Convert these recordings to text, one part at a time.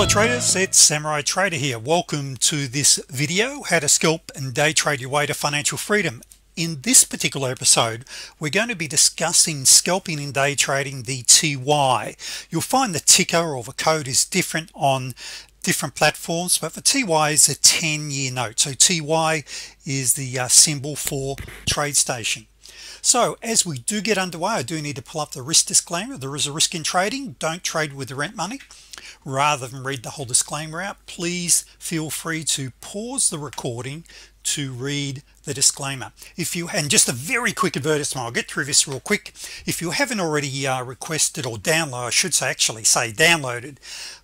Hello traders, it's Samurai Trader here. Welcome to this video, how to scalp and day trade your way to financial freedom. In this particular episode, we're going to be discussing scalping and day trading the TY. You'll find the ticker or the code is different on different platforms but the TY is a 10-year note so TY is the uh, symbol for TradeStation so as we do get underway I do need to pull up the risk disclaimer. There is a risk in trading. Don't trade with the rent money. Rather than read the whole disclaimer out please feel free to pause the recording to read the disclaimer. If you and just a very quick advertisement I'll get through this real quick. If you haven't already uh, requested or download I should say actually say downloaded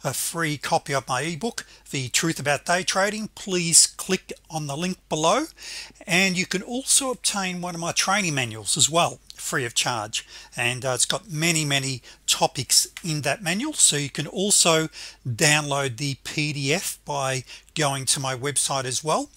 a free copy of my ebook the truth about day trading please click on the link below. And you can also obtain one of my training manuals as well free of charge. And uh, it's got many many topics in that manual. So you can also download the PDF by going to my website as well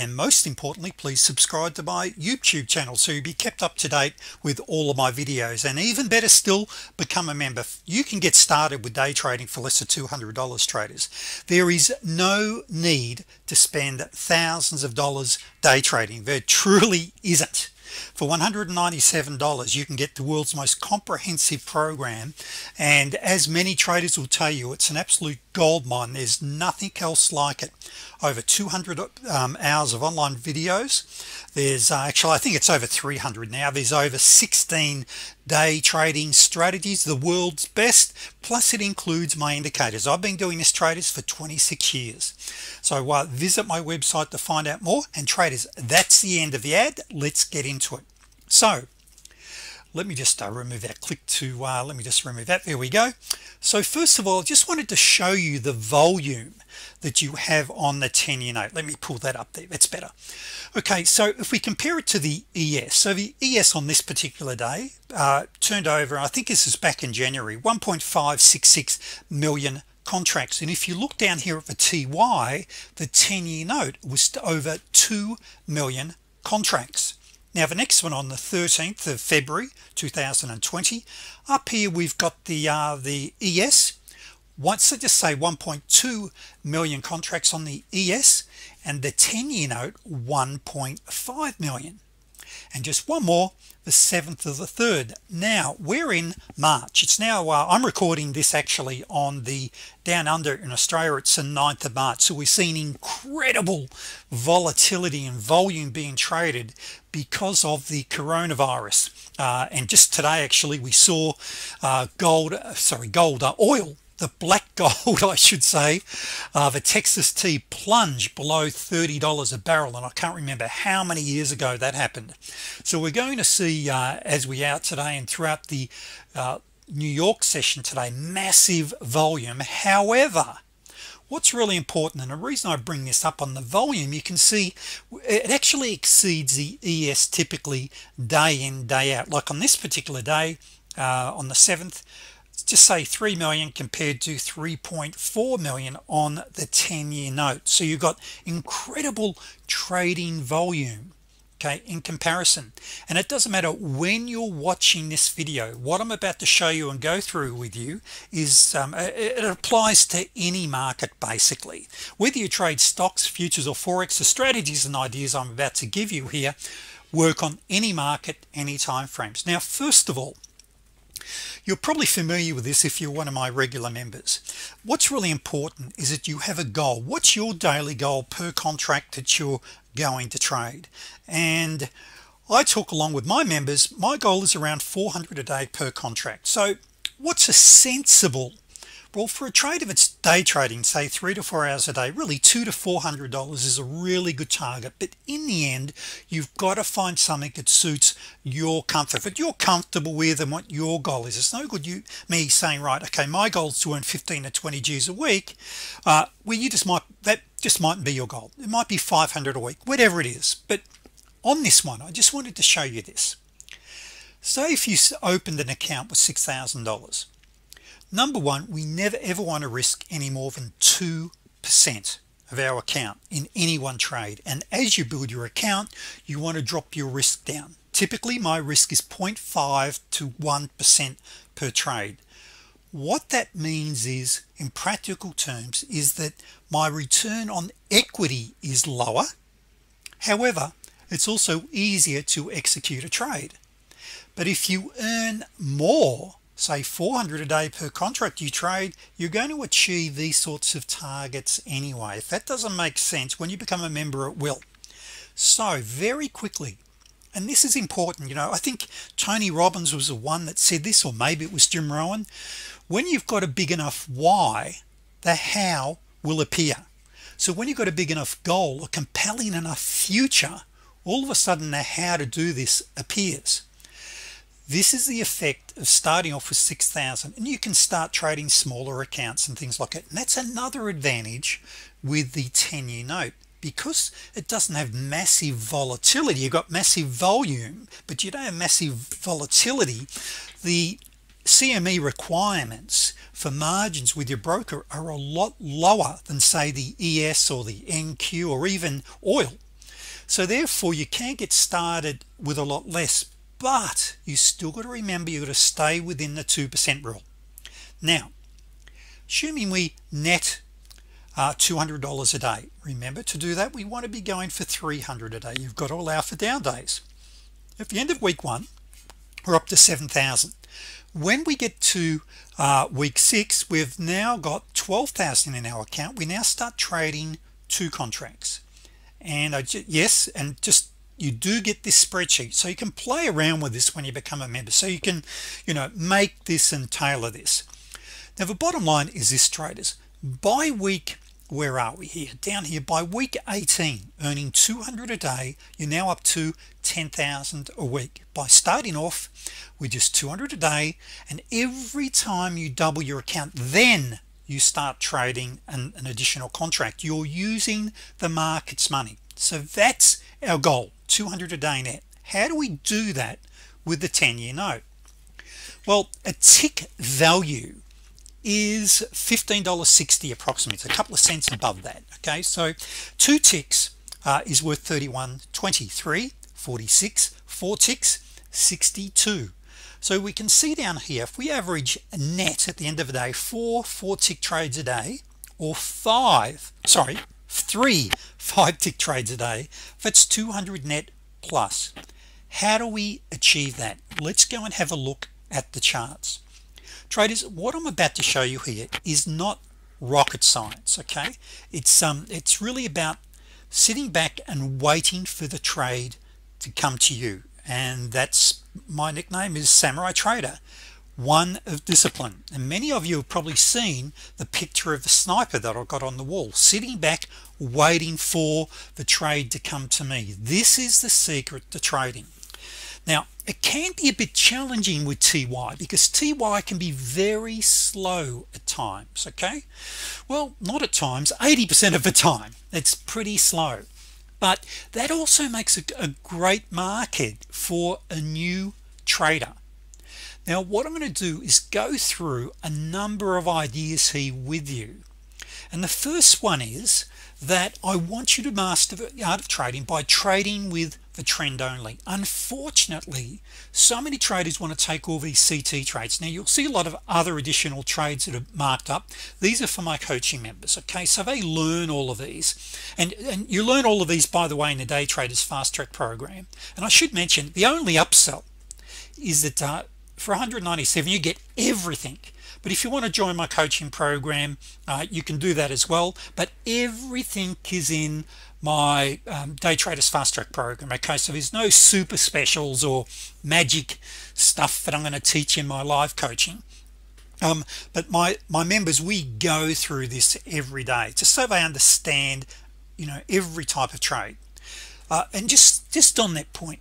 and most importantly please subscribe to my YouTube channel so you'll be kept up to date with all of my videos. And even better still become a member. You can get started with day trading for less than $200 traders. There is no need to spend thousands of dollars day trading. There truly isn't for $197 you can get the world's most comprehensive program and as many traders will tell you it's an absolute gold mine there's nothing else like it. Over 200 um, hours of online videos. There's uh, actually I think it's over 300 now. There's over 16 day trading strategies the world's best plus it includes my indicators. I've been doing this traders for 26 years. So uh, visit my website to find out more. And traders that's the end of the ad. Let's get into it. So let me just uh, remove that. Click to uh, let me just remove that. There we go. So first of all I just wanted to show you the volume that you have on the 10-year note let me pull that up there. That's better. Okay so if we compare it to the ES so the ES on this particular day uh, turned over I think this is back in January 1.566 million contracts. And if you look down here at the TY the 10-year note was over 2 million contracts now the next one on the 13th of February 2020 up here we've got the uh, the ES once I just say 1.2 million contracts on the ES and the 10-year note 1.5 million. And just one more the 7th of the 3rd now we're in March. It's now uh, I'm recording this actually on the down under in Australia it's the 9th of March. So we're seeing incredible volatility and volume being traded because of the coronavirus. Uh, and just today actually we saw uh, gold uh, sorry gold uh, oil the black gold I should say uh, the Texas tea plunge below $30 a barrel and I can't remember how many years ago that happened. So we're going to see uh, as we out today and throughout the uh, New York session today massive volume. However what's really important and the reason I bring this up on the volume you can see it actually exceeds the ES typically day in day out. Like on this particular day uh, on the 7th just say 3 million compared to 3.4 million on the 10-year note. So you've got incredible trading volume okay in comparison. And it doesn't matter when you're watching this video. What I'm about to show you and go through with you is um, it applies to any market basically. Whether you trade stocks futures or forex the strategies and ideas I'm about to give you here work on any market any time frames. Now first of all you're probably familiar with this if you're one of my regular members. What's really important is that you have a goal. What's your daily goal per contract that you're going to trade? And I talk along with my members my goal is around 400 a day per contract. So what's a sensible well for a trade if it's day trading say three to four hours a day really two to four hundred dollars is a really good target. But in the end you've got to find something that suits your comfort that you're comfortable with and what your goal is. It's no good you me saying right okay my goal is to earn 15 to 20 G's a week uh, well you just might that just mightn't be your goal. It might be 500 a week whatever it is. But on this one I just wanted to show you this. So if you opened an account with $6,000 number one we never ever want to risk any more than 2% of our account in any one trade. And as you build your account you want to drop your risk down. Typically my risk is 0.5 to 1% per trade. What that means is in practical terms is that my return on equity is lower. However it's also easier to execute a trade. But if you earn more say 400 a day per contract you trade you're going to achieve these sorts of targets anyway if that doesn't make sense when you become a member it will. So very quickly and this is important you know I think Tony Robbins was the one that said this or maybe it was Jim Rohn when you've got a big enough why the how will appear. So when you've got a big enough goal a compelling enough future all of a sudden the how to do this appears this is the effect of starting off with 6,000 and you can start trading smaller accounts and things like it and that's another advantage with the 10-year note because it doesn't have massive volatility. You've got massive volume but you don't have massive volatility. The CME requirements for margins with your broker are a lot lower than say the ES or the NQ or even oil. So therefore you can't get started with a lot less but you still got to remember you got to stay within the 2% rule. Now assuming we net uh, $200 a day remember to do that we want to be going for 300 a day. You've got to allow for down days. At the end of week one we're up to 7,000 when we get to uh, week six we've now got 12,000 in our account. We now start trading two contracts. And I yes and just you do get this spreadsheet. So you can play around with this when you become a member. So you can you know make this and tailor this. Now the bottom line is this traders. By week where are we here? Down here by week 18 earning 200 a day you're now up to 10,000 a week. By starting off with just 200 a day and every time you double your account then you start trading an, an additional contract. You're using the market's money. So that's our goal 200 a day net. How do we do that with the 10-year note? Well a tick value is $15.60 approximately it's a couple of cents above that okay? So two ticks uh, is worth 31 23 46 four ticks 62 so we can see down here if we average net at the end of the day four four tick trades a day or five sorry three five tick trades a day. That's 200 net plus how do we achieve that? Let's go and have a look at the charts. Traders what I'm about to show you here is not rocket science okay? It's um it's really about sitting back and waiting for the trade to come to you. And that's my nickname is samurai trader one of discipline. And many of you have probably seen the picture of the sniper that I got on the wall sitting back waiting for the trade to come to me. This is the secret to trading. Now it can be a bit challenging with TY because TY can be very slow at times okay? Well not at times 80% of the time. It's pretty slow. But that also makes it a great market for a new trader now what I'm going to do is go through a number of ideas here with you. And the first one is that I want you to master the art of trading by trading with the trend only. Unfortunately so many traders want to take all these CT trades. Now you'll see a lot of other additional trades that are marked up. These are for my coaching members okay? So they learn all of these. And and you learn all of these by the way in the day traders fast track program. And I should mention the only upsell is that uh, for 197 you get everything. But if you want to join my coaching program uh, you can do that as well. But everything is in my um, day traders fast track program okay? So there's no super specials or magic stuff that I'm going to teach in my live coaching. Um, but my my members we go through this every day just so they understand you know every type of trade. Uh, and just just on that point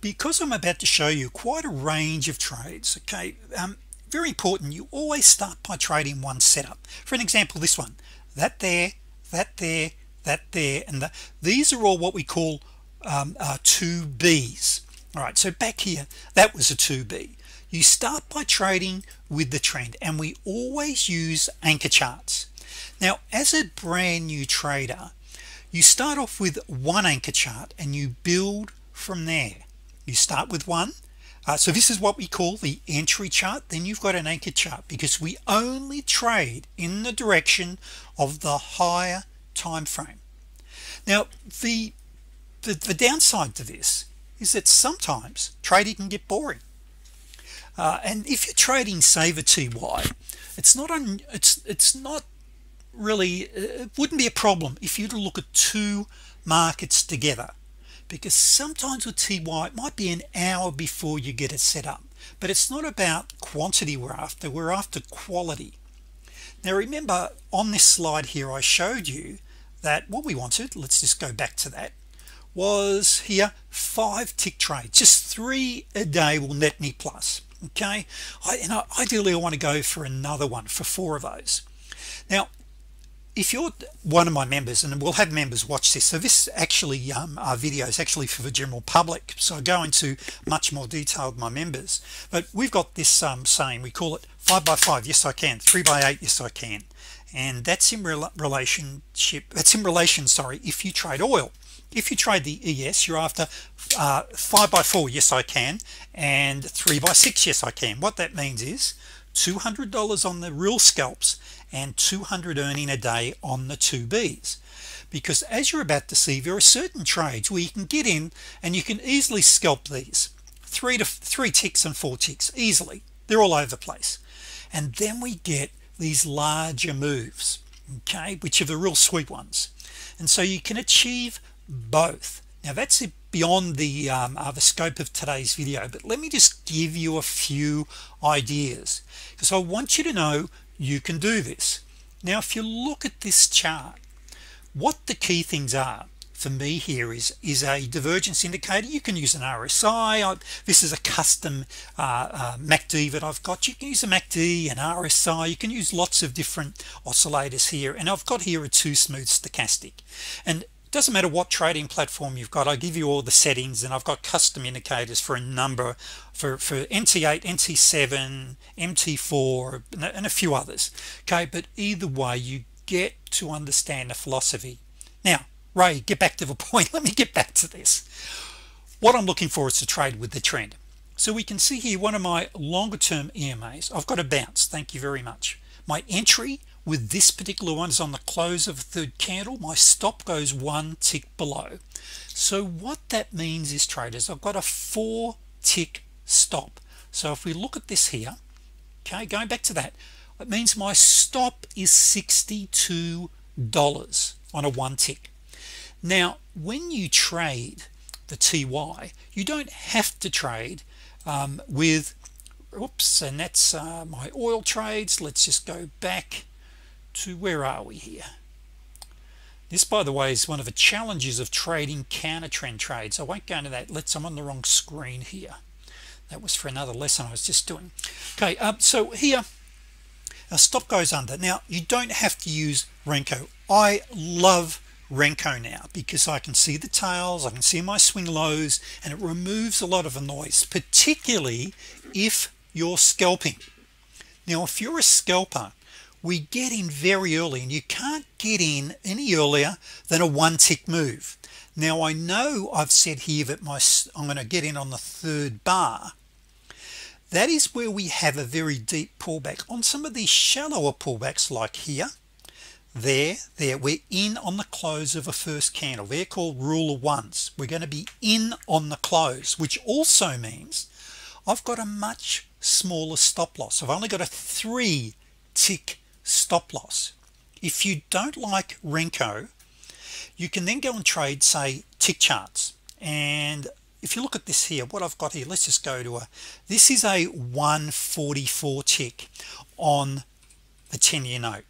because I'm about to show you quite a range of trades okay um, very important you always start by trading one setup. For an example this one that there that there that there and that these are all what we call um, uh, 2b's all right so back here that was a 2b you start by trading with the trend and we always use anchor charts. Now as a brand new trader you start off with one anchor chart and you build from there you start with one. Uh, so this is what we call the entry chart. Then you've got an anchor chart because we only trade in the direction of the higher time frame. Now the the, the downside to this is that sometimes trading can get boring. Uh, and if you're trading saver TY it's not on it's it's not really it wouldn't be a problem if you to look at two markets together because sometimes with TY it might be an hour before you get it set up but it's not about quantity we're after we're after quality. Now remember on this slide here I showed you that what we wanted let's just go back to that was here five tick trades just three a day will net me plus okay? I, and I, ideally I want to go for another one for four of those. Now if you're one of my members and we'll have members watch this so this actually um, our video is actually for the general public so I go into much more detail with my members. But we've got this um, saying we call it five by five yes I can three by eight yes I can. And that's in rel relationship that's in relation sorry if you trade oil. If you trade the ES you're after uh, 5 by 4 yes I can and 3 by 6 yes I can. What that means is $200 on the real scalps and 200 earning a day on the 2b's because as you're about to see there are certain trades where you can get in and you can easily scalp these. Three to three ticks and four ticks easily. They're all over the place. And then we get these larger moves okay which are the real sweet ones. And so you can achieve both. Now that's beyond the um, uh, the scope of today's video but let me just give you a few ideas. Because I want you to know you can do this. Now if you look at this chart what the key things are for me here is is a divergence indicator. You can use an RSI I, this is a custom uh, uh, MACD that I've got. You can use a MACD and RSI you can use lots of different oscillators here. And I've got here a two smooth stochastic. And doesn't matter what trading platform you've got I give you all the settings and I've got custom indicators for a number for for NT8 NT7 MT4 and a few others okay? But either way you get to understand the philosophy. Now Ray get back to the point. Let me get back to this. What I'm looking for is to trade with the trend. So we can see here one of my longer term EMAs I've got a bounce. Thank you very much. My entry with this particular one is on the close of a third candle. My stop goes one tick below. So what that means is traders I've got a four tick stop. So if we look at this here okay going back to that it means my stop is $62 on a one tick. Now when you trade the TY you don't have to trade um, with oops and that's uh, my oil trades. Let's just go back to where are we here? This by the way is one of the challenges of trading counter trend trades. I won't go into that. Let's I'm on the wrong screen here. That was for another lesson I was just doing. Okay um, so here a stop goes under. Now you don't have to use Renko. I love Renko now because I can see the tails I can see my swing lows and it removes a lot of the noise particularly if you're scalping. Now if you're a scalper we get in very early and you can't get in any earlier than a one tick move. Now I know I've said here that my I'm going to get in on the third bar. That is where we have a very deep pullback. On some of these shallower pullbacks like here there there we're in on the close of a first candle. They're called rule of ones. We're going to be in on the close which also means I've got a much smaller stop loss. I've only got a three tick stop loss. If you don't like Renko you can then go and trade say tick charts. And if you look at this here what I've got here let's just go to a this is a 144 tick on the 10-year note.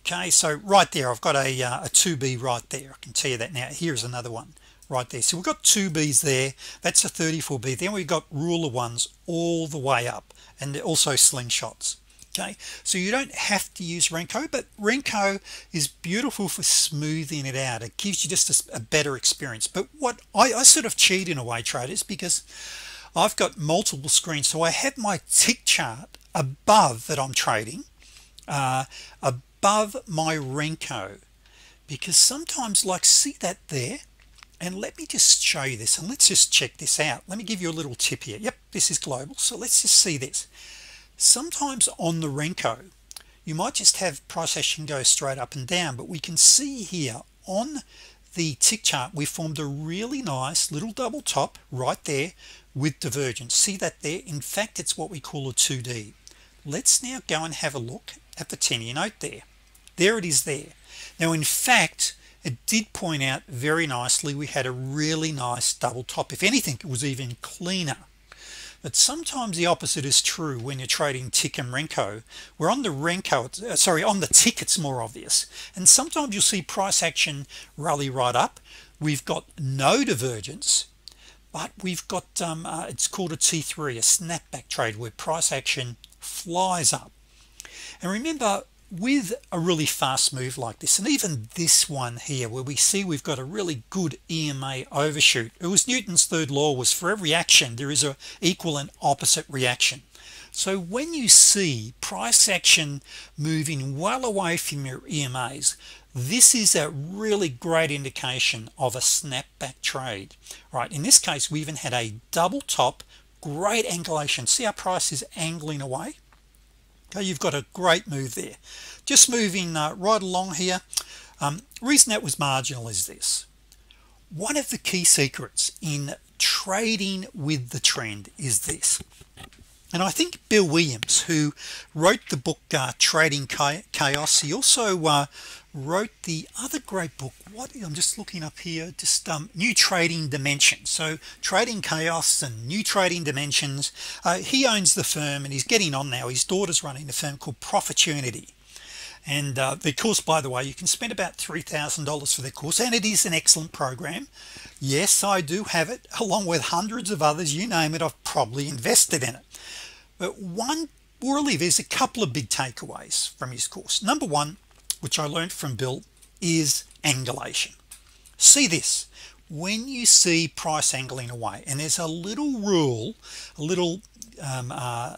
Okay so right there I've got a, uh, a 2b right there. I can tell you that now. Here's another one right there. So we've got two B's there. That's a 34b then we've got rule of ones all the way up and also slingshots okay? So you don't have to use Renko but Renko is beautiful for smoothing it out. It gives you just a, a better experience. But what I, I sort of cheat in a way traders because I've got multiple screens. So I have my tick chart above that I'm trading uh, above my Renko. Because sometimes like see that there? And let me just show you this and let's just check this out. Let me give you a little tip here. Yep this is global. So let's just see this sometimes on the Renko you might just have price action go straight up and down but we can see here on the tick chart we formed a really nice little double top right there with divergence. See that there? In fact it's what we call a 2d let's now go and have a look at the 10 year note there. There it is there. Now in fact it did point out very nicely we had a really nice double top. If anything it was even cleaner but sometimes the opposite is true when you're trading tick and Renko. We're on the Renko uh, sorry on the tick it's more obvious. And sometimes you'll see price action rally right up. We've got no divergence but we've got um, uh, it's called a t3 a snapback trade where price action flies up. And remember with a really fast move like this and even this one here where we see we've got a really good EMA overshoot it was Newton's third law was for every action there is a equal and opposite reaction. So when you see price action moving well away from your EMAs this is a really great indication of a snapback trade right? In this case we even had a double top great angulation. See our price is angling away okay you've got a great move there. Just moving uh, right along here um, reason that was marginal is this. One of the key secrets in trading with the trend is this. And I think Bill Williams who wrote the book uh, trading chaos he also uh, wrote the other great book. What I'm just looking up here just um, new trading dimension so trading chaos and new trading dimensions. Uh, he owns the firm and he's getting on now. His daughter's running a firm called Profitunity and uh, the course by the way you can spend about $3,000 for the course and it is an excellent program. Yes I do have it along with hundreds of others you name it I've probably invested in it. But one really there's a couple of big takeaways from his course. Number one which I learned from Bill is angulation. See this. When you see price angling away and there's a little rule a little um, uh,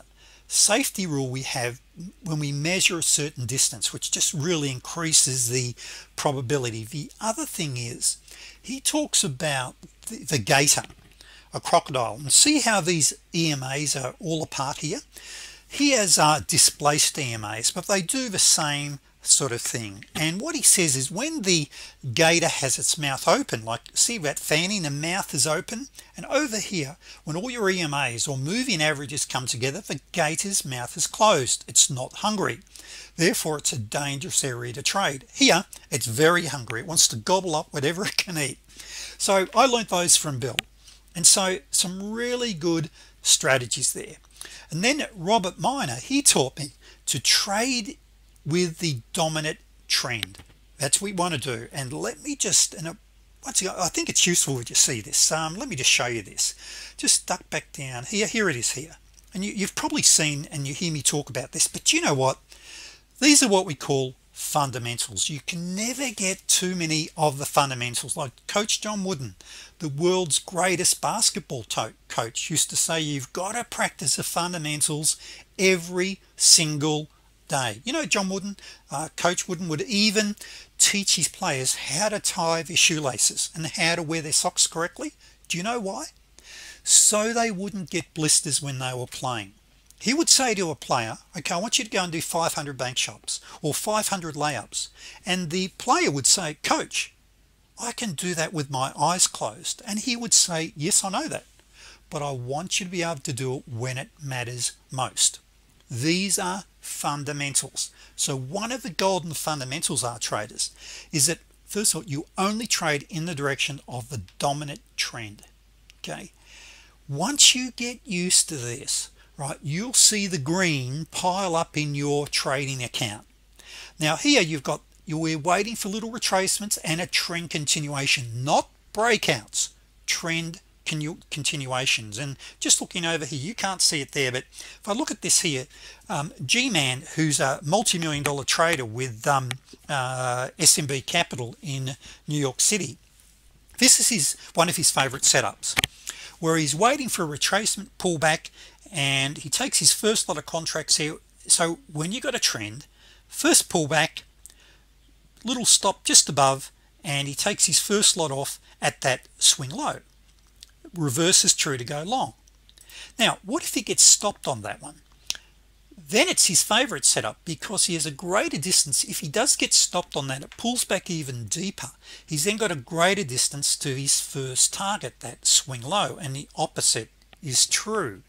safety rule we have when we measure a certain distance which just really increases the probability. The other thing is he talks about the, the gator a crocodile and see how these EMAs are all apart here? He has uh, displaced EMAs but they do the same sort of thing. And what he says is when the gator has its mouth open like see that fanning the mouth is open and over here when all your EMAs or moving averages come together the gator's mouth is closed. It's not hungry. Therefore it's a dangerous area to trade. Here it's very hungry. It wants to gobble up whatever it can eat. So I learned those from Bill. And so some really good strategies there. And then Robert Miner he taught me to trade with the dominant trend. That's what we want to do. And let me just and once again I think it's useful to see this. Um, let me just show you this. Just duck back down. Here here it is here. And you, you've probably seen and you hear me talk about this but you know what? These are what we call fundamentals. You can never get too many of the fundamentals. Like coach John Wooden the world's greatest basketball coach used to say you've got to practice the fundamentals every single day. You know John Wooden uh, coach Wooden would even teach his players how to tie their shoelaces and how to wear their socks correctly. Do you know why? So they wouldn't get blisters when they were playing. He would say to a player okay I want you to go and do 500 bank shots or 500 layups. And the player would say coach I can do that with my eyes closed. And he would say yes I know that but I want you to be able to do it when it matters most these are fundamentals. So one of the golden fundamentals are traders is that first of all you only trade in the direction of the dominant trend okay? Once you get used to this right you'll see the green pile up in your trading account. Now here you've got you're waiting for little retracements and a trend continuation not breakouts trend continuations. And just looking over here you can't see it there but if I look at this here um, G-man who's a multi-million dollar trader with um, uh, SMB Capital in New York City this is his one of his favorite setups where he's waiting for a retracement pullback and he takes his first lot of contracts here. So when you got a trend first pullback little stop just above and he takes his first lot off at that swing low reverse is true to go long. Now what if he gets stopped on that one? Then it's his favorite setup because he has a greater distance. If he does get stopped on that it pulls back even deeper. He's then got a greater distance to his first target that swing low and the opposite is true.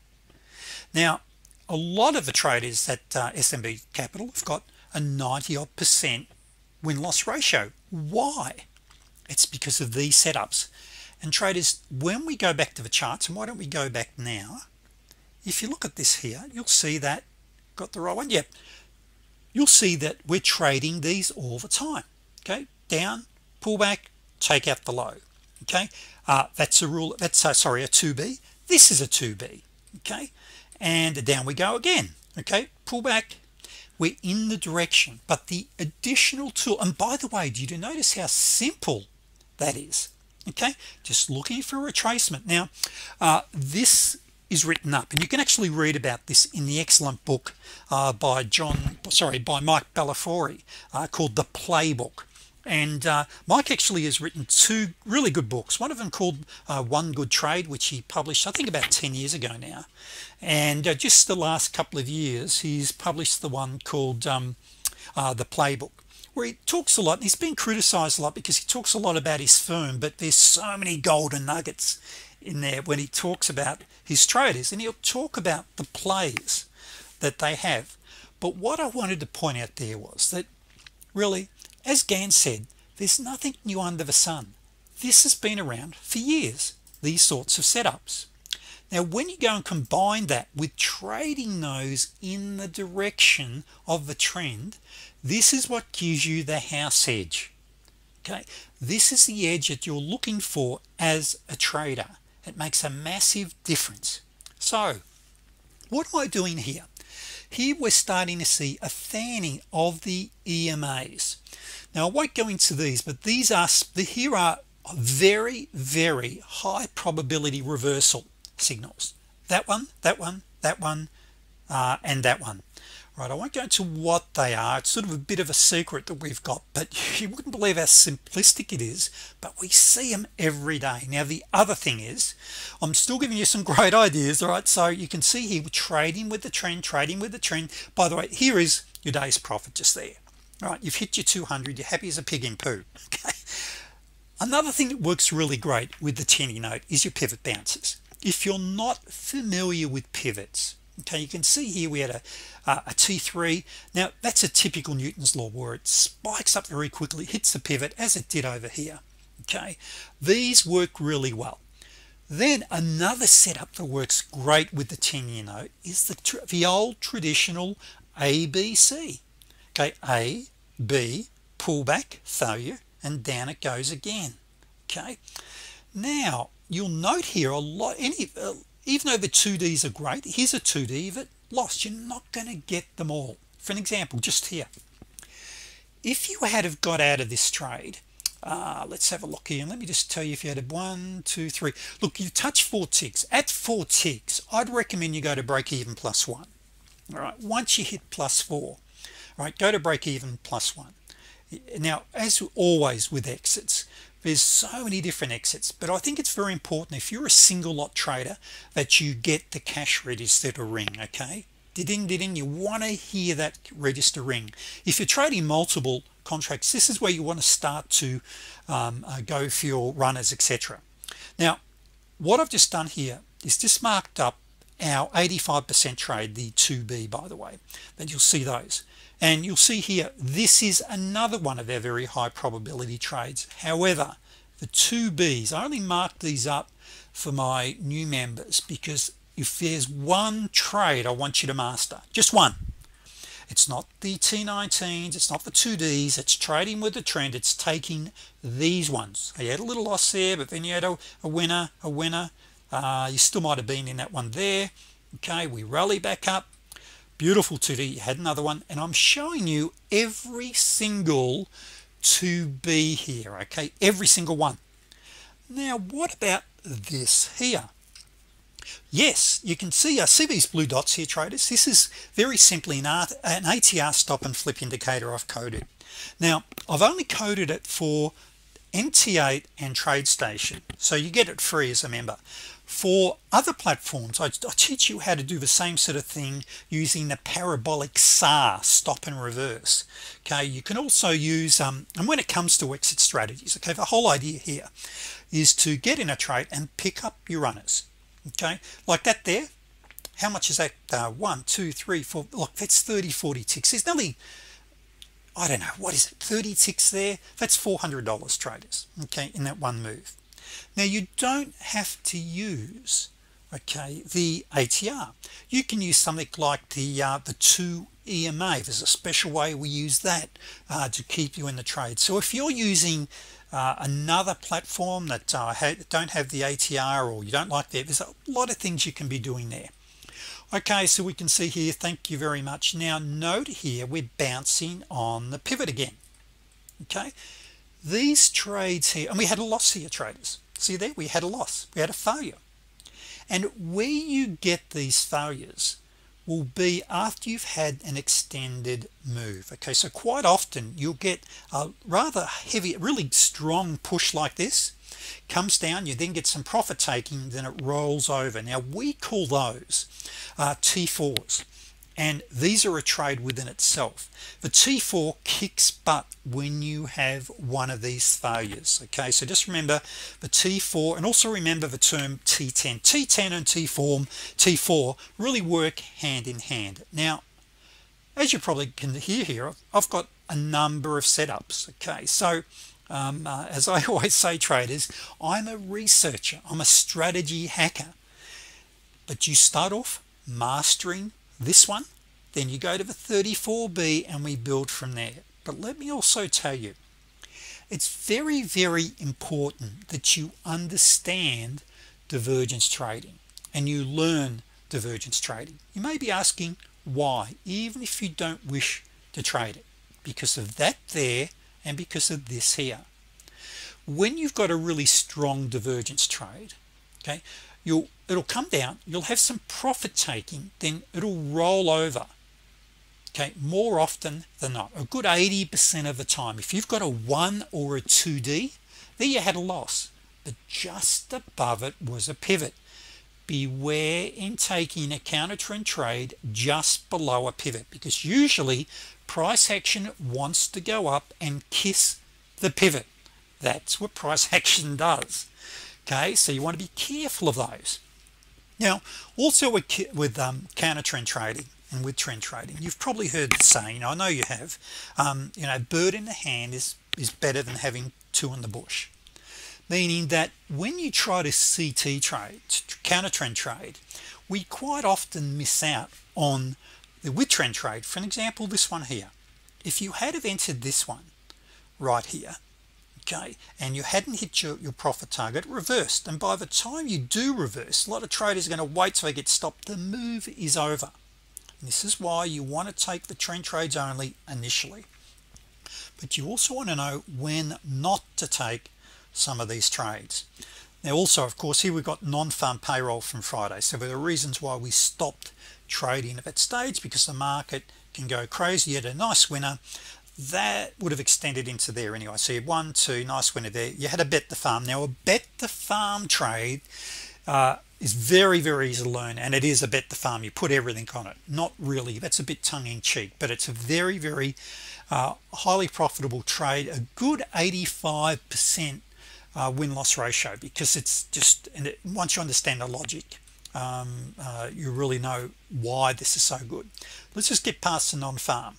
Now a lot of the traders that uh, SMB Capital have got a 90 odd percent win-loss ratio. Why? It's because of these setups and traders when we go back to the charts and why don't we go back now? If you look at this here you'll see that got the right one? Yep. You'll see that we're trading these all the time okay? Down pull back take out the low okay? Uh, that's a rule that's uh, sorry a 2b this is a 2b okay? And down we go again okay? Pull back. We're in the direction. But the additional tool and by the way do you notice how simple that is okay? Just looking for retracement. Now uh, this is written up and you can actually read about this in the excellent book uh, by John sorry by Mike Bellafiore uh, called the playbook. And uh, Mike actually has written two really good books one of them called uh, one good trade which he published I think about 10 years ago now. And uh, just the last couple of years he's published the one called um, uh, the playbook where he talks a lot and he's been criticized a lot because he talks a lot about his firm but there's so many golden nuggets in there when he talks about his traders and he'll talk about the plays that they have. But what I wanted to point out there was that really as Gann said there's nothing new under the sun. This has been around for years these sorts of setups. Now when you go and combine that with trading those in the direction of the trend this is what gives you the house edge okay? This is the edge that you're looking for as a trader. It makes a massive difference. So what am I doing here? Here we're starting to see a fanning of the EMAs now I won't go into these but these are here are very very high probability reversal signals. That one that one that one uh, and that one right I won't go into what they are. It's sort of a bit of a secret that we've got but you wouldn't believe how simplistic it is but we see them every day. Now the other thing is I'm still giving you some great ideas all right? So you can see here we're trading with the trend trading with the trend. By the way here is your day's profit just there all right? You've hit your 200 you're happy as a pig in poo okay? Another thing that works really great with the 10 note is your pivot bounces. If you're not familiar with pivots okay you can see here we had a a t3 now that's a typical Newton's law where it spikes up very quickly hits the pivot as it did over here okay? These work really well. Then another setup that works great with the 10-year note is the the old traditional ABC okay? A B pullback failure and down it goes again okay? Now you'll note here a lot any uh, even though the 2Ds are great here's a 2D that lost. You're not going to get them all. For an example just here. If you had have got out of this trade uh, let's have a look here and let me just tell you if you had a one two three. Look you touch four ticks. At four ticks I'd recommend you go to break even plus one. All right once you hit plus four all right go to break even plus one. Now as always with exits there's so many different exits but I think it's very important if you're a single lot trader that you get the cash register to ring okay? Ding ding you want to hear that register ring. If you're trading multiple contracts this is where you want to start to um, uh, go for your runners etc now what I've just done here is just marked up our 85% trade the 2b by the way then you'll see those and you'll see here this is another one of our very high probability trades. However the 2b's I only marked these up for my new members because if there's one trade I want you to master just one. It's not the T19s it's not the 2Ds it's trading with the trend it's taking these ones. You had a little loss there but then you had a, a winner a winner. Uh, you still might have been in that one there. Okay we rally back up beautiful 2d you had another one and I'm showing you every single 2b here okay? Every single one. Now what about this here? Yes you can see I see these blue dots here traders? This is very simply an, an ATR stop and flip indicator I've coded. Now I've only coded it for NT8 and TradeStation so you get it free as a member for other platforms. I, I, teach you how to do the same sort of thing using the parabolic SAR stop and reverse. Okay you can also use um, and when it comes to exit strategies okay the whole idea here is to get in a trade and pick up your runners okay? Like that there how much is that? Uh, one two three four look that's 30 40 ticks. There's nearly I don't know what is it 30 ticks there? That's $400 traders okay in that one move now you don't have to use okay the ATR you can use something like the uh, the 2 EMA there's a special way we use that uh, to keep you in the trade. So if you're using uh, another platform that uh, ha don't have the ATR or you don't like that there's a lot of things you can be doing there. Okay so we can see here thank you very much. Now note here we're bouncing on the pivot again. Okay these trades here and we had a loss here traders. See there we had a loss. We had a failure. And where you get these failures will be after you've had an extended move okay? So quite often you'll get a rather heavy really strong push like this comes down you then get some profit taking then it rolls over. Now we call those uh, T4s and these are a trade within itself. The t4 kicks butt when you have one of these failures okay? So just remember the t4 and also remember the term t10 t10 and t4 t4 really work hand in hand. Now as you probably can hear here I've got a number of setups okay? So um, uh, as I always say traders I'm a researcher. I'm a strategy hacker. But you start off mastering this one then you go to the 34b and we build from there. But let me also tell you it's very very important that you understand divergence trading and you learn divergence trading. You may be asking why even if you don't wish to trade it because of that there and because of this here. When you've got a really strong divergence trade okay you'll it'll come down you'll have some profit taking then it'll roll over okay more often than not. A good 80% of the time. If you've got a 1 or a 2d there you had a loss. But just above it was a pivot. Beware in taking a counter trend trade just below a pivot because usually price action wants to go up and kiss the pivot. That's what price action does okay so you want to be careful of those. Now also with, with um, counter trend trading and with trend trading you've probably heard the saying I know you have um, you know bird in the hand is is better than having two in the bush. Meaning that when you try to CT trade counter trend trade we quite often miss out on the with trend trade. For an example this one here. If you had have entered this one right here okay and you hadn't hit your, your profit target reversed. And by the time you do reverse a lot of traders are going to wait till they get stopped. The move is over. This is why you want to take the trend trades only initially. But you also want to know when not to take some of these trades. Now also of course here we've got non-farm payroll from Friday. So there are reasons why we stopped trading at that stage because the market can go crazy. At a nice winner that would have extended into there anyway. So you one two nice winner there. You had a bet the farm. Now a bet the farm trade uh, is very very easy to learn and it is a bet the farm. You put everything on it. Not really. That's a bit tongue-in-cheek but it's a very very uh, highly profitable trade. A good 85 percent uh, win-loss ratio because it's just and it, once you understand the logic um, uh, you really know why this is so good. Let's just get past the non-farm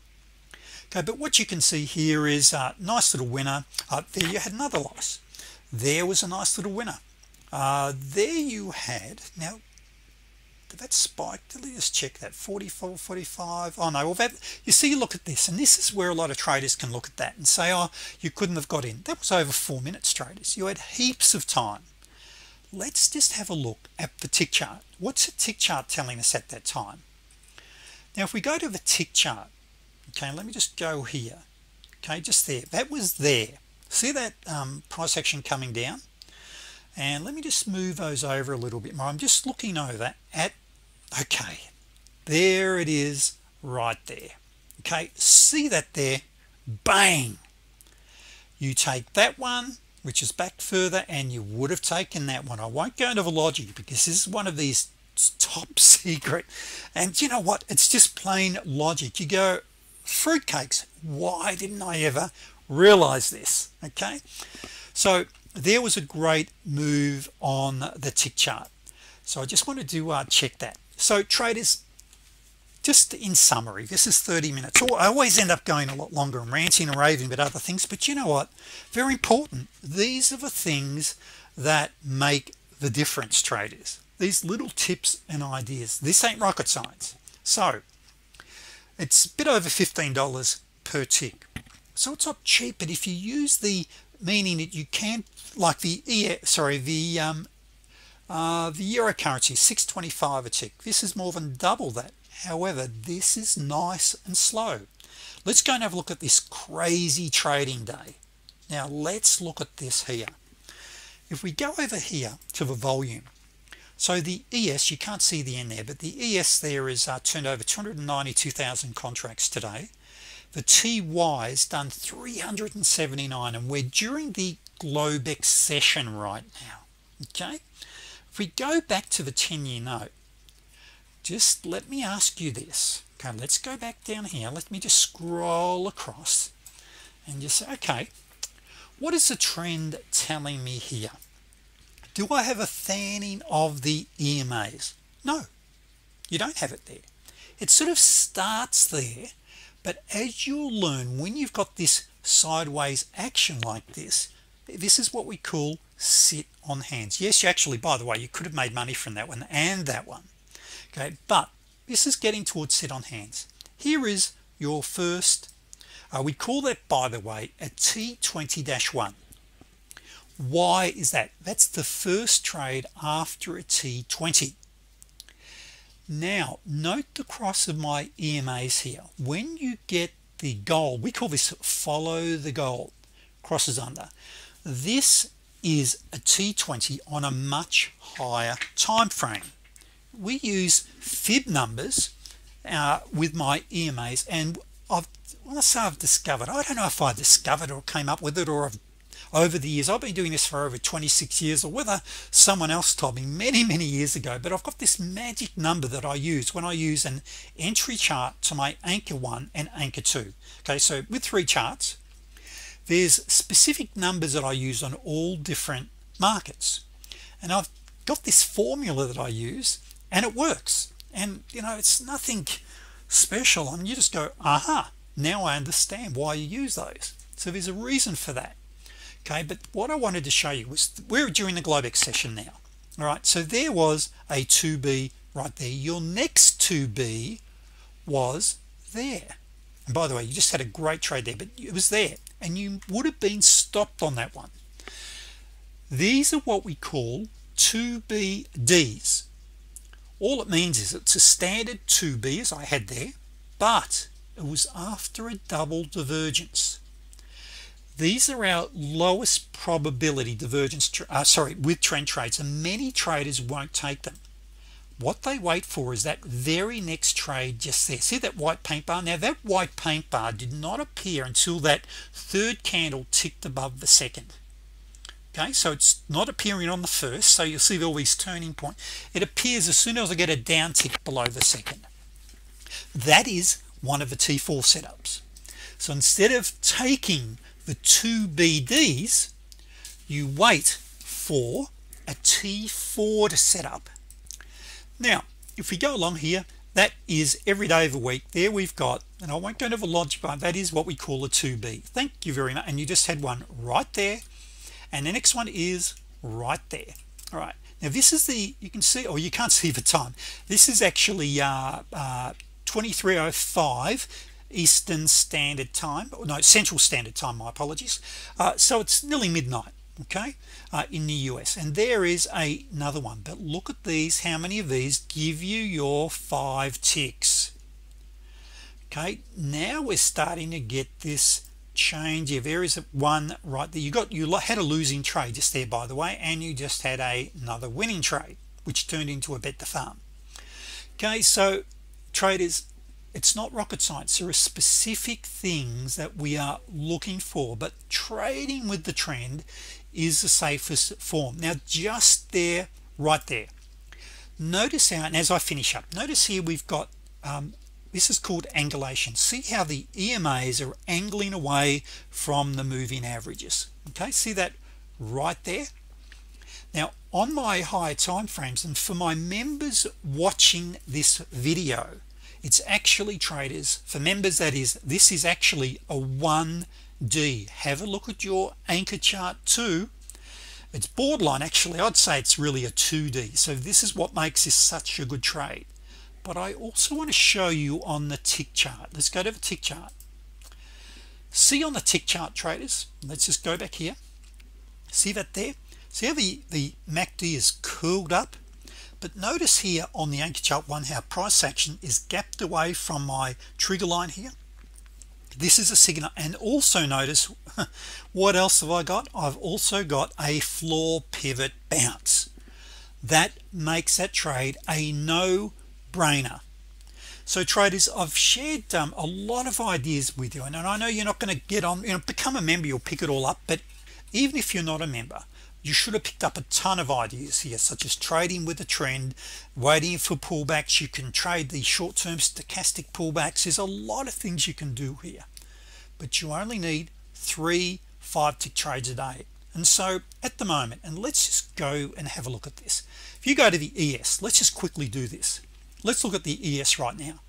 okay but what you can see here is a nice little winner. Uh, there you had another loss. There was a nice little winner. Uh, there you had now did that spiked let me just check that? 44 45 oh no well that you see you look at this and this is where a lot of traders can look at that and say oh you couldn't have got in. That was over four minutes traders. You had heaps of time. Let's just have a look at the tick chart. What's the tick chart telling us at that time? Now if we go to the tick chart okay let me just go here. Okay just there. That was there. See that um, price action coming down? And let me just move those over a little bit more. I'm just looking over at okay there it is right there. Okay see that there? Bang! You take that one which is back further and you would have taken that one. I won't go into the logic because this is one of these top secret. And you know what? It's just plain logic. You go fruitcakes. Why didn't I ever realize this? Okay. So there was a great move on the tick chart. So I just wanted to uh, check that. So traders just in summary this is 30 minutes. I always end up going a lot longer and ranting and raving about other things but you know what? Very important. These are the things that make the difference traders. These little tips and ideas. This ain't rocket science. So it's a bit over $15 per tick. So it's not cheap but if you use the meaning that you can't like the e sorry the um, uh, the euro currency 625 a tick. This is more than double that. However this is nice and slow. Let's go and have a look at this crazy trading day. Now let's look at this here. If we go over here to the volume so the ES you can't see the end there but the ES there is uh, turned over 292,000 contracts today. The TY is done 379 and we're during the Globex session right now okay? If we go back to the 10-year note just let me ask you this okay? Let's go back down here. Let me just scroll across and just say okay what is the trend telling me here do I have a fanning of the EMAs no. You don't have it there. It sort of starts there but as you'll learn when you've got this sideways action like this this is what we call sit on hands. Yes you actually by the way you could have made money from that one and that one. Okay but this is getting towards sit on hands. Here is your first uh, we call that by the way a t20-1 why is that? That's the first trade after a t20 now note the cross of my EMAs here. When you get the gold we call this follow the gold crosses under. This is a T20 on a much higher time frame. We use fib numbers uh, with my EMAs and I've I say I've discovered I don't know if I discovered or came up with it or I've over the years. I've been doing this for over 26 years or whether someone else told me many many years ago. But I've got this magic number that I use when I use an entry chart to my anchor one and anchor two. Okay so with three charts there's specific numbers that I use on all different markets. And I've got this formula that I use and it works. And you know it's nothing special. And you just go aha now I understand why you use those. So there's a reason for that okay but what I wanted to show you was we're during the Globex session now all right? So there was a 2b right there. Your next 2b was there. And by the way you just had a great trade there but it was there and you would have been stopped on that one. These are what we call 2BDs all it means is it's a standard 2b as I had there but it was after a double divergence these are our lowest probability divergence uh, sorry with trend trades and many traders won't take them. What they wait for is that very next trade just there. See that white paint bar? Now that white paint bar did not appear until that third candle ticked above the second. Okay so it's not appearing on the first so you'll see all these turning point. It appears as soon as I get a down tick below the second. That is one of the T4 setups. So instead of taking the two BDs you wait for a T4 to set up. Now if we go along here that is every day of the week. There we've got and I won't go into the logic but that is what we call a 2b thank you very much. And you just had one right there. And the next one is right there. All right. Now this is the you can see or you can't see the time. This is actually uh, uh, 2305 Eastern Standard Time no Central Standard Time my apologies. Uh, so it's nearly midnight okay uh, in the US and there is a, another one. But look at these. How many of these give you your five ticks? Okay now we're starting to get this change here there is one right there. You got you had a losing trade just there by the way and you just had a another winning trade which turned into a bet the farm. Okay so traders it's not rocket science. There are specific things that we are looking for but trading with the trend is the safest form. Now just there right there. Notice how and as I finish up notice here we've got um, this is called angulation. See how the EMAs are angling away from the moving averages. Okay see that right there? Now on my higher time frames and for my members watching this video it's actually traders. For members that is this is actually a 1d have a look at your anchor chart too. It's borderline actually. I'd say it's really a 2d so this is what makes this such a good trade. But I also want to show you on the tick chart. Let's go to the tick chart. See on the tick chart traders? Let's just go back here. See that there? See how the the MACD is curled up but notice here on the anchor chart one how price action is gapped away from my trigger line here. This is a signal. And also notice what else have I got? I've also got a floor pivot bounce. That makes that trade a no-brainer. So traders I've shared um, a lot of ideas with you. And I know you're not going to get on you know become a member you'll pick it all up. But even if you're not a member you should have picked up a ton of ideas here such as trading with a trend waiting for pullbacks. You can trade the short-term stochastic pullbacks. There's a lot of things you can do here. But you only need three five tick trades a day. And so at the moment and let's just go and have a look at this. If you go to the ES let's just quickly do this. Let's look at the ES right now.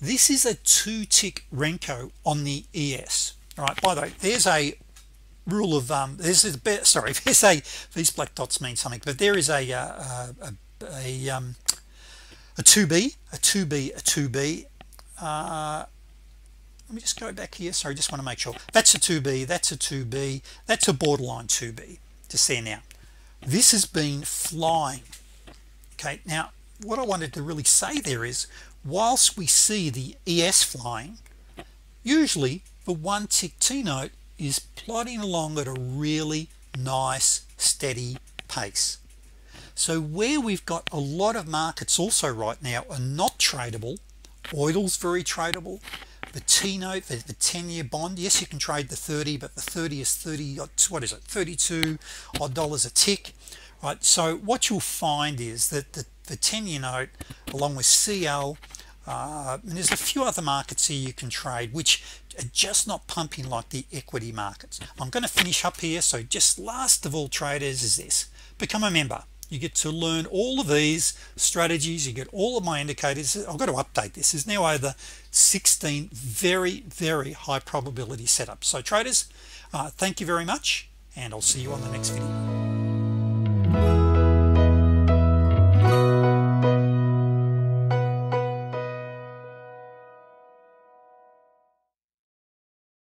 This is a two tick Renko on the ES all right by the way there's a rule of um is a bit sorry there's a these black dots mean something but there is a uh, a, a, um, a 2b a 2b a 2b uh, let me just go back here. Sorry just want to make sure. That's a 2b that's a 2b that's a borderline 2b to see now. This has been flying. Okay now what I wanted to really say there is whilst we see the ES flying usually the one tick T note is plodding along at a really nice steady pace. So where we've got a lot of markets also right now are not tradable. Oil's very tradable. The T-note the, the 10-year bond yes you can trade the 30 but the 30 is 30 what is it 32 odd dollars a tick right? So what you'll find is that the, the 10-year note along with CL uh, and there's a few other markets here you can trade which just not pumping like the equity markets. I'm going to finish up here. So just last of all traders is this. Become a member. You get to learn all of these strategies. You get all of my indicators. I've got to update this. Is now over 16 very very high probability setups. So traders uh, thank you very much and I'll see you on the next video